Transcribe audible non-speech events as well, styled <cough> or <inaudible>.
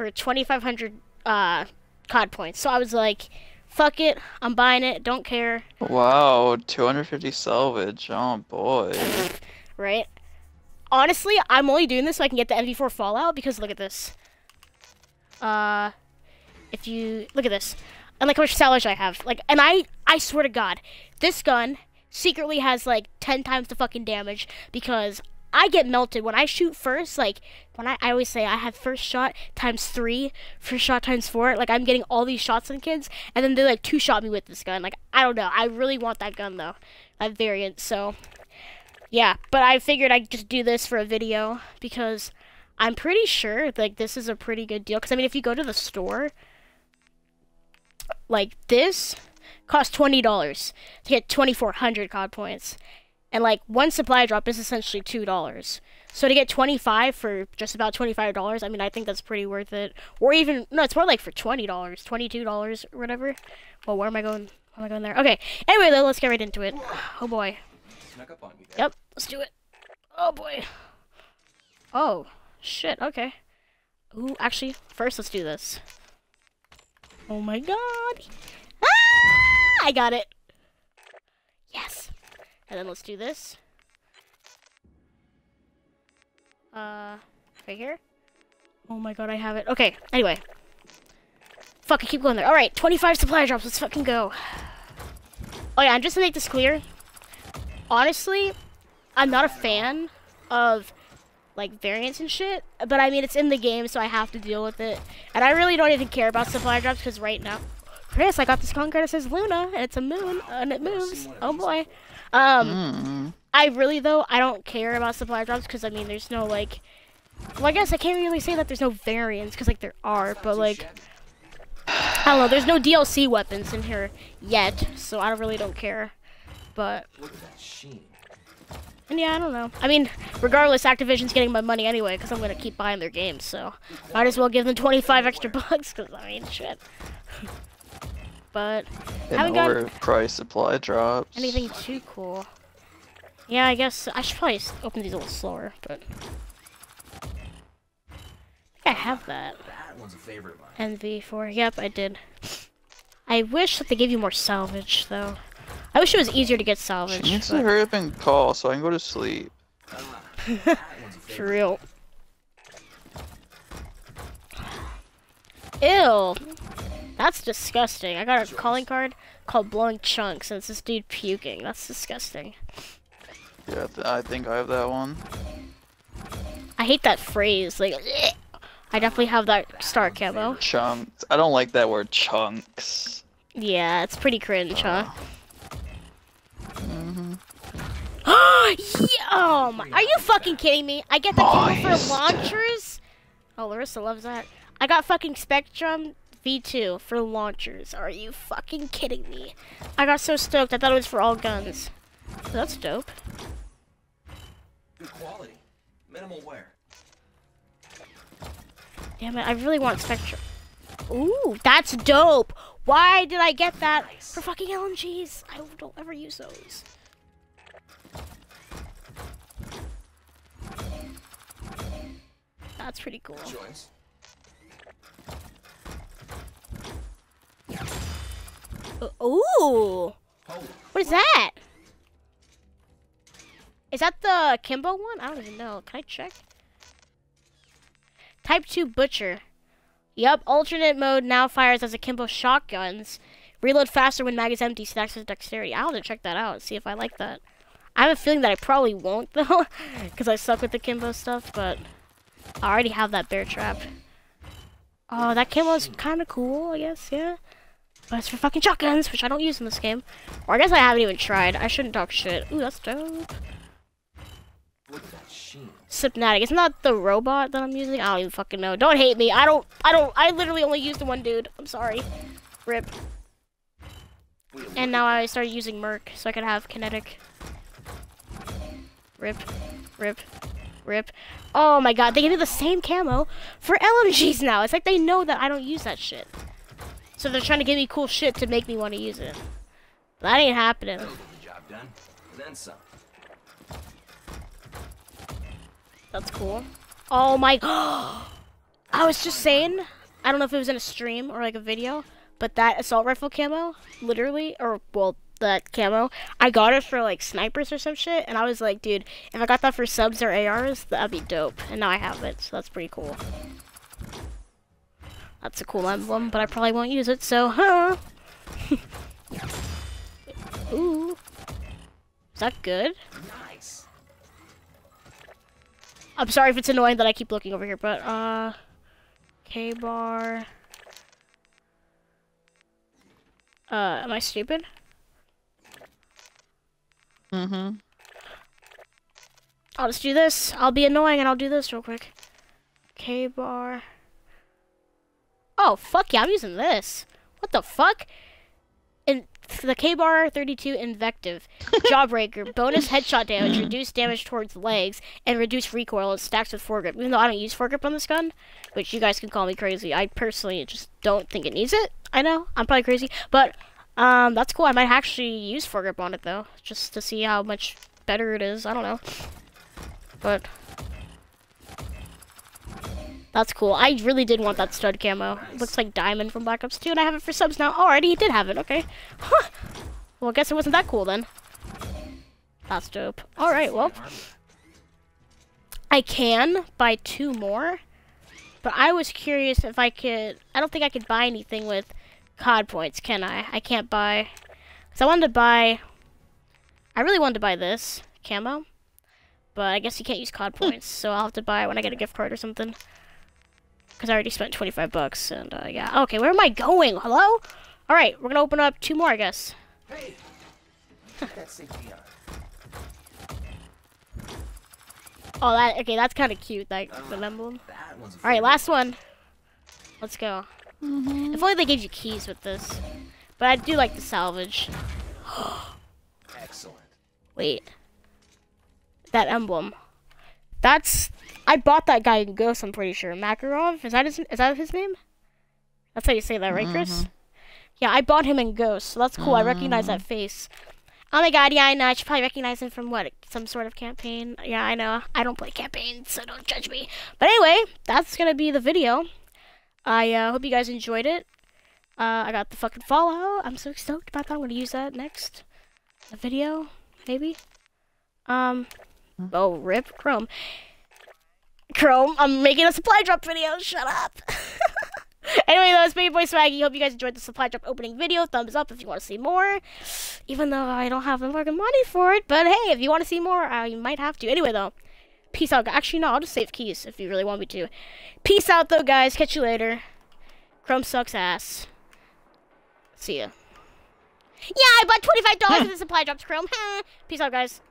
for 2,500 uh, COD points. So I was like, fuck it, I'm buying it, don't care. Wow, 250 salvage. Oh boy. <laughs> right? Honestly, I'm only doing this so I can get the NV4 Fallout because look at this. Uh, if you look at this, and like how much salvage I have, like, and I, I swear to God, this gun secretly has like 10 times the fucking damage because I get melted when I shoot first. Like when I, I always say I have first shot times three, first shot times four. Like I'm getting all these shots on kids, and then they like two shot me with this gun. Like I don't know. I really want that gun though, that variant. So yeah, but I figured I'd just do this for a video because I'm pretty sure like this is a pretty good deal. Because I mean, if you go to the store, like this costs twenty dollars to get twenty four hundred COD points, and like one supply drop is essentially two dollars. So to get twenty five for just about twenty five dollars, I mean, I think that's pretty worth it. Or even no, it's more like for twenty dollars, twenty two dollars or whatever. Well, where am I going? Where am I going there? Okay. Anyway, though, let's get right into it. Oh boy. Yep, let's do it. Oh boy. Oh, shit, okay. Ooh, actually, first let's do this. Oh my god. Ah! I got it. And then let's do this. Uh, right here. Oh my god, I have it. Okay, anyway. Fuck, I keep going there. Alright, 25 supply drops. Let's fucking go. Oh yeah, and just gonna make this clear, honestly, I'm not a fan of like variants and shit. But I mean, it's in the game, so I have to deal with it. And I really don't even care about supply drops because right now, Chris, I got this conquer that says Luna, and it's a moon, and it moves. Oh boy. Um, Mm. I really though I don't care about supply drops because I mean, there's no like. Well, I guess I can't really say that there's no variants because like there are, but like. I don't know. There's no DLC weapons in here yet, so I really don't care. But Look at that sheen. and yeah, I don't know. I mean, regardless, Activision's getting my money anyway because I'm gonna keep buying their games. So might as well give them 25 extra <laughs> bucks because I mean, shit. But An haven't got overpriced supply drops. anything too cool. Yeah, I guess I should probably open these a little slower, but I think I have that. That one's a favorite of mine. NV4. Yep, I did. I wish that they gave you more salvage, though. I wish it was easier to get salvage. She salvage. needs to hurry up and call so I can go to sleep. That one's a For real. Ew. That's disgusting. I got a calling card called Blowing Chunks, and it's this dude puking. That's disgusting. Yeah, th I think I have that one. I hate that phrase. Like, I definitely have that star camo. Chunks. I don't like that word chunks. Yeah, it's pretty cringe, huh? hmm yeah, oh my, are you fucking kidding me? I get the camo for launchers? Oh, Larissa loves that. I got fucking Spectrum V2 for launchers. Are you fucking kidding me? I got so stoked. I thought it was for all guns. So That's dope. Good quality. Minimal wear. Damn it, I really want Spectrum. Ooh, that's dope. Why did I get that for fucking LMGs? I don't ever use those. That's pretty cool. Joints. Uh, ooh, what is that? Is that the Kimbo one? I don't even know. Can I check? Type 2 Butcher. Yup, alternate mode now fires as akimbo shotguns. Reload faster when mag is empty, stacks with dexterity. I'll to check that out, see if I like that. I have a feeling that I probably won't, <laughs> though, because I suck with the Kimbo stuff, but I already have that bear trap. Oh, that Kimbo's kind of cool, I guess, yeah. But it's for fucking shotguns, which I don't use in this game. Or I guess I haven't even tried. I shouldn't talk shit. Ooh, that's dope. Sheen. Hypnotic. Isn't the robot that I'm using? I don't even fucking know. Don't hate me. I don't. I don't. I literally only used the one dude. I'm sorry. Rip. And now I started using Merc so I could have kinetic. Rip. Rip. Rip. Oh my god, they give me the same camo for LMGs now. It's like they know that I don't use that shit. So they're trying to give me cool shit to make me want to use it. That ain't happening. That'll get the job done. Then some. That's cool. Oh my. god! <gasps> I was just saying, I don't know if it was in a stream or like a video, but that assault rifle camo, literally, or well, that camo, I got it for like snipers or some shit, and I was like, dude, if I got that for subs or ARs, that'd be dope. And now I have it, so that's pretty cool. That's a cool emblem, but I probably won't use it, so, huh? <laughs> Ooh. Is that good? Nice. I'm sorry if it's annoying that I keep looking over here, but, uh... K-bar... Uh, am I stupid? Mm-hmm. I'll just do this. I'll be annoying and I'll do this real quick. K-bar... Oh, fuck yeah, I'm using this. What the fuck? In the K-bar 32 invective. Jawbreaker. <laughs> Bonus headshot damage. Reduce damage towards legs. And reduce recoil. It stacks with foregrip. Even though I don't use foregrip on this gun. Which you guys can call me crazy. I personally just don't think it needs it. I know. I'm probably crazy. But, um, that's cool. I might actually use foregrip on it, though. Just to see how much better it is. I don't know. But... That's cool. I really did want that stud camo. Looks like Diamond from Black Ops 2, and I have it for subs now. Already, he did have it. Okay. Huh. Well, I guess it wasn't that cool then. That's dope. Alright, well. I can buy two more. But I was curious if I could... I don't think I could buy anything with COD points, can I? I can't buy... Because I wanted to buy... I really wanted to buy this camo. But I guess you can't use COD points, so I'll have to buy when I get a gift card or something because I already spent 25 bucks, and, uh, yeah. Okay, where am I going? Hello? Alright, we're gonna open up two more, I guess. Hey! Get that safety on. Oh, that, okay, that's kind of cute, like, the emblem. That one's Alright, last one. Let's go. If only they gave you keys with this. But I do like the salvage. Excellent. Wait. That emblem. That's... I bought that guy in Ghost, I'm pretty sure. Makarov? Is that his, is that his name? That's how you say that, right, Chris? Yeah, I bought him in Ghost, so that's cool. I recognize that face. Oh my god, yeah, I know. I should probably recognize him from what? Some sort of campaign. Yeah, I know. I don't play campaigns, so don't judge me. But anyway, that's gonna be the video. I uh, hope you guys enjoyed it. Uh, I got the fucking Fallout. I'm so stoked about that. I'm gonna use that next. A video, maybe. Um. Oh, rip Chrome. Chrome, I'm making a supply drop video. Shut up. <laughs> anyway, that was Baby Boy Swaggy. Hope you guys enjoyed the supply drop opening video. Thumbs up if you want to see more. Even though I don't have the fucking money for it. But hey, if you want to see more, uh, you might have to. Anyway, though. Peace out. Actually, no, I'll just save keys if you really want me to. Peace out, though, guys. Catch you later. Chrome sucks ass. See ya. Yeah, I bought $25 for the supply drops, Chrome. <laughs> Peace out, guys.